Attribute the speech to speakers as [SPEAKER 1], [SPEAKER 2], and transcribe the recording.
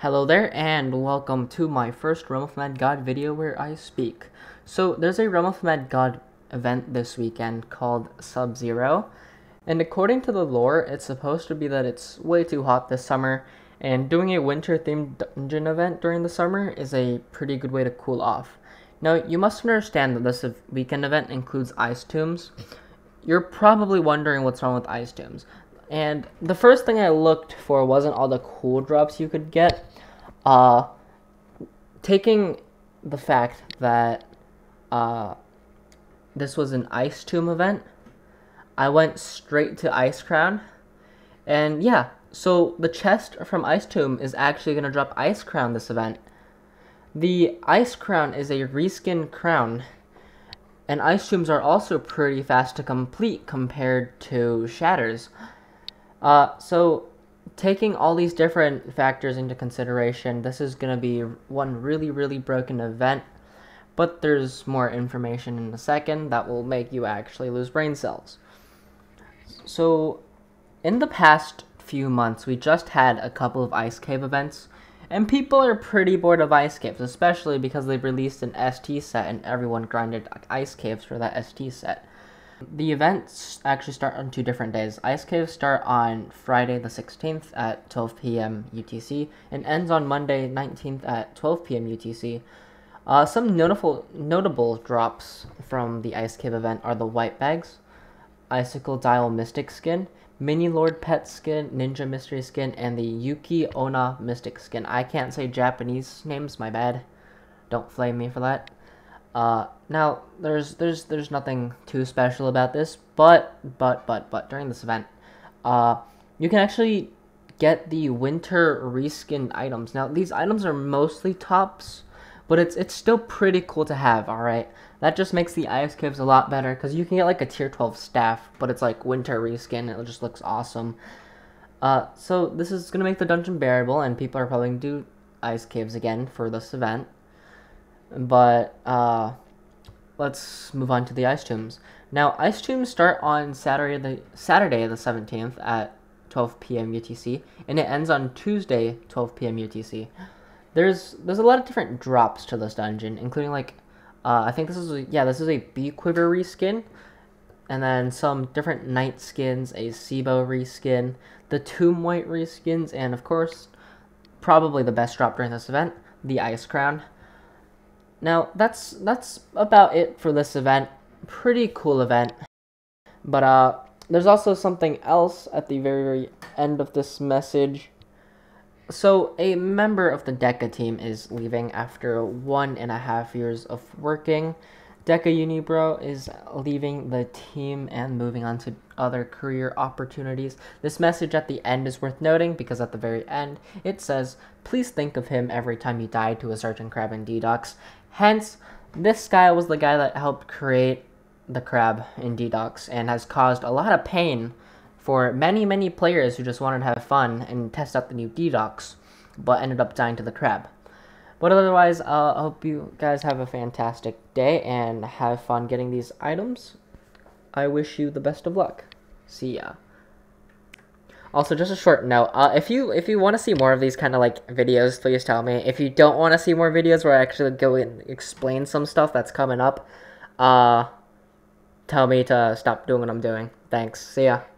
[SPEAKER 1] Hello there, and welcome to my first Realm of Mad God video where I speak. So, there's a Realm of Mad God event this weekend called Sub-Zero, and according to the lore, it's supposed to be that it's way too hot this summer, and doing a winter-themed dungeon event during the summer is a pretty good way to cool off. Now, you must understand that this weekend event includes ice tombs. You're probably wondering what's wrong with ice tombs. And the first thing I looked for wasn't all the cool drops you could get. Uh, taking the fact that uh, this was an Ice Tomb event, I went straight to Ice Crown. And yeah, so the chest from Ice Tomb is actually going to drop Ice Crown this event. The Ice Crown is a reskin crown, and Ice Tombs are also pretty fast to complete compared to Shatters. Uh, so taking all these different factors into consideration, this is going to be one really, really broken event. But there's more information in a second that will make you actually lose brain cells. So, in the past few months, we just had a couple of Ice Cave events, and people are pretty bored of Ice Caves, especially because they've released an ST set and everyone grinded Ice Caves for that ST set. The events actually start on two different days. Ice Caves start on Friday the 16th at 12 p.m. UTC and ends on Monday 19th at 12 p.m. UTC. Uh, some notable notable drops from the Ice Cave event are the White Bags, Icicle Dial Mystic Skin, Mini Lord Pet Skin, Ninja Mystery Skin, and the Yuki Onna Mystic Skin. I can't say Japanese names, my bad. Don't flame me for that. Uh, now there's there's there's nothing too special about this, but but but but during this event, uh, you can actually get the winter reskin items. Now these items are mostly tops, but it's it's still pretty cool to have. All right, that just makes the ice caves a lot better because you can get like a tier 12 staff, but it's like winter reskin. It just looks awesome. Uh, so this is gonna make the dungeon bearable, and people are probably gonna do ice caves again for this event. But uh, let's move on to the ice tombs. Now, ice tombs start on Saturday the Saturday the 17th at 12 p.m. UTC, and it ends on Tuesday 12 p.m. UTC. There's there's a lot of different drops to this dungeon, including like uh, I think this is a, yeah this is a bee quiver reskin, and then some different knight skins, a Sibo reskin, the tomb white reskins, and of course, probably the best drop during this event, the ice crown. Now, that's that's about it for this event. Pretty cool event. But uh there's also something else at the very, very end of this message. So, a member of the DECA team is leaving after one and a half years of working. DECA Unibro is leaving the team and moving on to other career opportunities. This message at the end is worth noting because at the very end it says, Please think of him every time you die to a certain crab in DDoX. Hence, this guy was the guy that helped create the crab in DDoX and has caused a lot of pain for many, many players who just wanted to have fun and test out the new DDoX, but ended up dying to the crab. But otherwise, uh, I hope you guys have a fantastic day and have fun getting these items. I wish you the best of luck. See ya. Also, just a short note. Uh, if you if you want to see more of these kind of like videos, please tell me. If you don't want to see more videos where I actually go and explain some stuff that's coming up, uh, tell me to stop doing what I'm doing. Thanks. See ya.